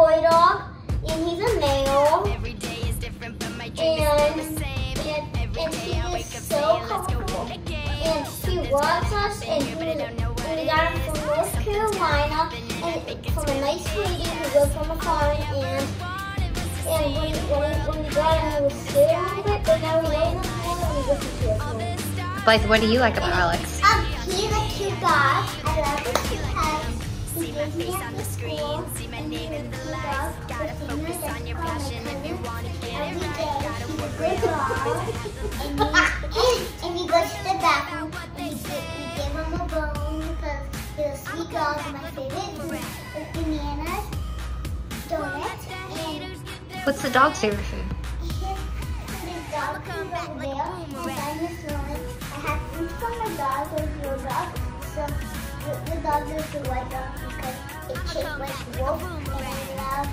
boy dog, and he's a male. Every day is different, but my dream and, is the same. And, and, and he is so comfortable. And he loves us, and he, we got him from North Carolina, and from a nice lady who lives on the farm, and and when, when, when we got him, he was scared a little bit, but now we love him, and we listen to him. Blythe, what do you like about Alex? Um, he's a cute guy. He gives me after school. And he's a cute dog. Gotta focus on your passion if you want to get it right. He's a good dog. and, he, and he goes to the bathroom. And he, we give him a bone because he's a sweet dog. And my favorite is bananas, donuts, and What's the dog's favorite food? his, his dog food over there. Beside Miss I have food for my dog, there's your dog. So the, the dog is the white dog because it tastes like wolf and I love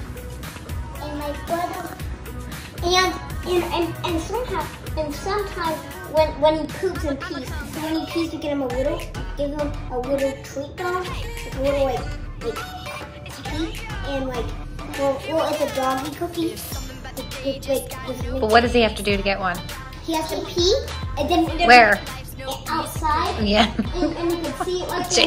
and my brother and and and, and sometimes and sometimes when when he poops and pees, so when he pees we get him a little give him a little treat dog, a little like like treat and like well, well it's a doggy cookie. It's, it's like But what does he have to do to get one? he has to pee, and then and then- Where? Outside, Yeah. and, and you can see it like the,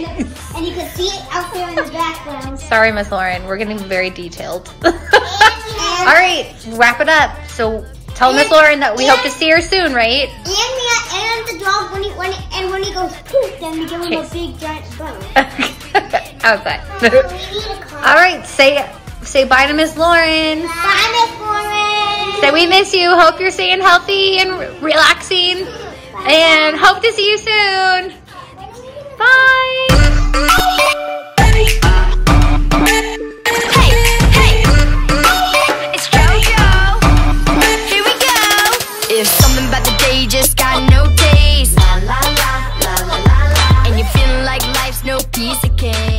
and you can see it out there in the background. Sorry, Miss Lauren. We're getting very detailed. All And, and, right, wrap it up. So tell Miss Lauren that we hope to see her soon, right? and the and the dog when he when he, and when he goes poop, then we give him Chase. a big giant bone. Outside. we need a car. All right, say say bye to Miss Lauren. Bye, Miss Lauren. Say we miss you. Hope you're staying healthy and re- relaxing. And hope to see you soon. Bye. piece of cake.